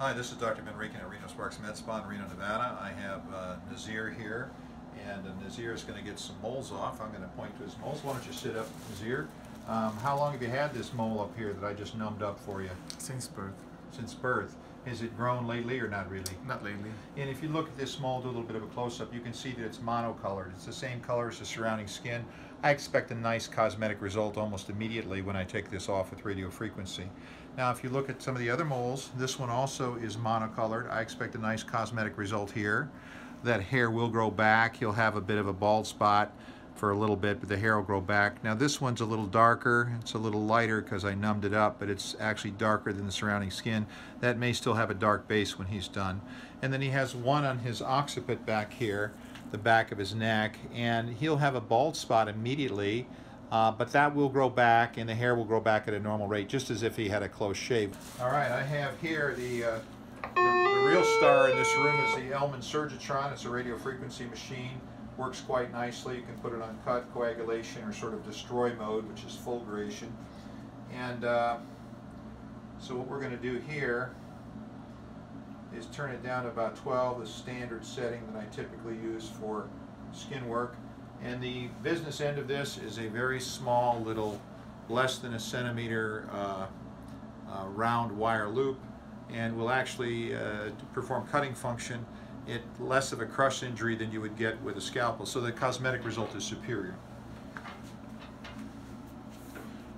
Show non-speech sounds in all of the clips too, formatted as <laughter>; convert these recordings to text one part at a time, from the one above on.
Hi, this is Dr. Van Rieken at Reno Sparks Med Spa in Reno, Nevada. I have uh, Nazir here, and uh, Nazir is going to get some moles off. I'm going to point to his moles. Why don't you sit up, Nazir? Um, how long have you had this mole up here that I just numbed up for you? Since birth. Since birth. Has it grown lately or not really? Not lately. And if you look at this mole, do a little bit of a close-up, you can see that it's monocolored. It's the same color as the surrounding skin. I expect a nice cosmetic result almost immediately when I take this off with radio frequency. Now, if you look at some of the other moles, this one also is monocolored. I expect a nice cosmetic result here. That hair will grow back. You'll have a bit of a bald spot for a little bit, but the hair will grow back. Now this one's a little darker, it's a little lighter because I numbed it up, but it's actually darker than the surrounding skin. That may still have a dark base when he's done. And then he has one on his occiput back here, the back of his neck, and he'll have a bald spot immediately, uh, but that will grow back and the hair will grow back at a normal rate, just as if he had a close shave. All right, I have here the, uh, the, the real star in this room is the Ellman Surgitron. It's a radio frequency machine works quite nicely. You can put it on cut, coagulation, or sort of destroy mode, which is fulguration. And uh, so what we're going to do here is turn it down to about 12, the standard setting that I typically use for skin work. And the business end of this is a very small little, less than a centimeter uh, uh, round wire loop and will actually uh, perform cutting function it less of a crush injury than you would get with a scalpel. So the cosmetic result is superior.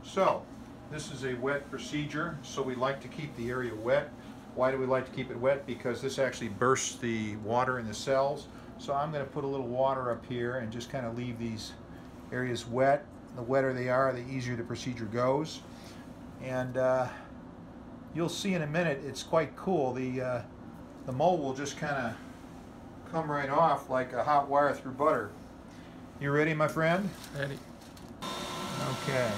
So this is a wet procedure, so we like to keep the area wet. Why do we like to keep it wet? Because this actually bursts the water in the cells. So I'm going to put a little water up here and just kind of leave these areas wet. The wetter they are, the easier the procedure goes. And uh, you'll see in a minute, it's quite cool. The, uh, the mole will just kind of come right off like a hot wire through butter. You ready, my friend? Ready. Okay.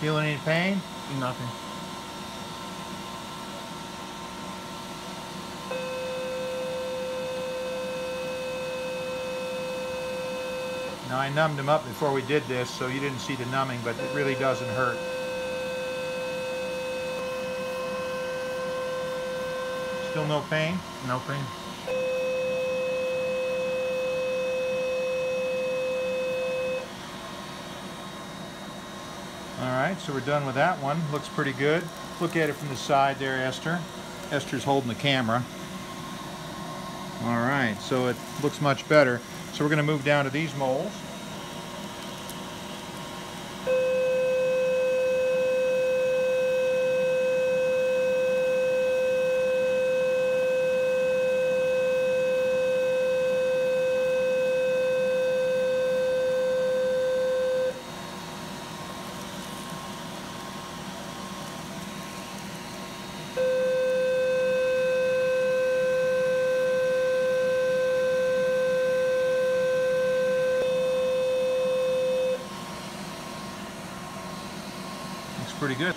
Feeling any pain? Nothing. Now I numbed him up before we did this, so you didn't see the numbing, but it really doesn't hurt. Still no pain? No pain. Right, so we're done with that one. Looks pretty good. Look at it from the side there, Esther. Esther's holding the camera. All right, so it looks much better. So we're going to move down to these moles. Pretty good.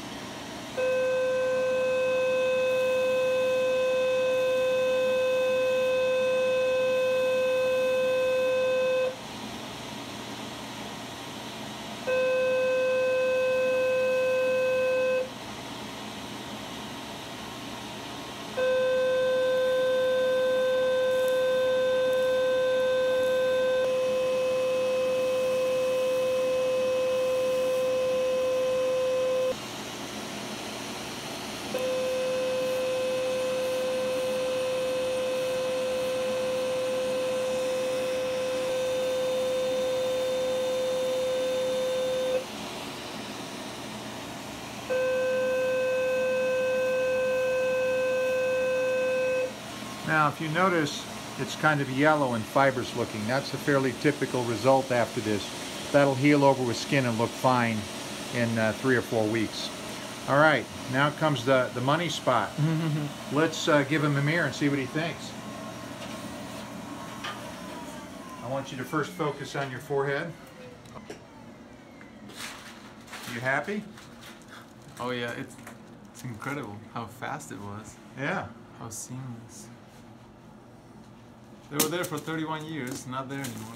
Now, if you notice, it's kind of yellow and fibrous looking. That's a fairly typical result after this. That'll heal over with skin and look fine in uh, three or four weeks. All right, now comes the, the money spot. <laughs> Let's uh, give him a mirror and see what he thinks. I want you to first focus on your forehead. You happy? Oh yeah, it's, it's incredible how fast it was. Yeah. How seamless. They were there for 31 years, not there anymore.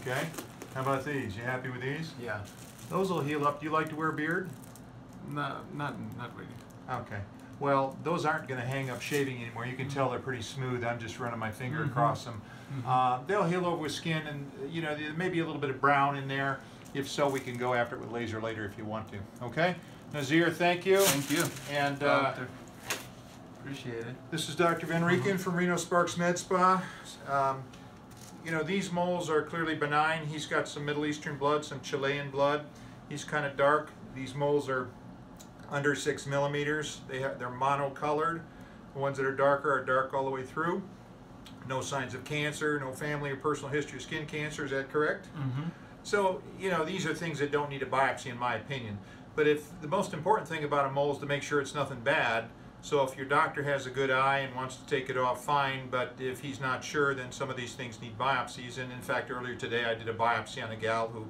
Okay. How about these? You happy with these? Yeah. Those will heal up. Do you like to wear a beard? No, not not really. Okay. Well, those aren't going to hang up shaving anymore. You can tell they're pretty smooth. I'm just running my finger Mhm. across them. Mhm. Uh, they'll heal over with skin, and you know there may be a little bit of brown in there. If so, we can go after it with laser later if you want to. Okay. Nazir, thank you. Thank you. And uh. Appreciate it. This is Dr. Van Rieken from Reno Sparks Med Spa. Um, you know, these moles are clearly benign. He's got some Middle Eastern blood, some Chilean blood. He's kind of dark. These moles are under six millimeters. They have, they're monocolored. The ones that are darker are dark all the way through. No signs of cancer, no family or personal history of skin cancer. Is that correct? Mm-hmm. So, you know, these are things that don't need a biopsy, in my opinion. But if the most important thing about a mole is to make sure it's nothing bad. So, if your doctor has a good eye and wants to take it off, fine. But if he's not sure, then some of these things need biopsies. And in fact, earlier today, I did a biopsy on a gal who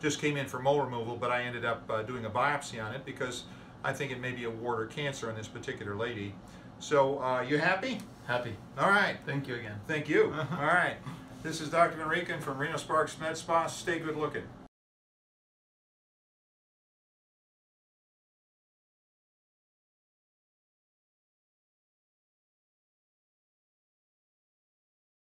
just came in for mole removal, but I ended up uh, doing a biopsy on it because I think it may be a wart or cancer in this particular lady. So, uh, you happy? Happy. All right. Thank you again. Thank you. <laughs> All right. This is Dr. Van Rieken from Reno Sparks Med Spa. Stay good looking.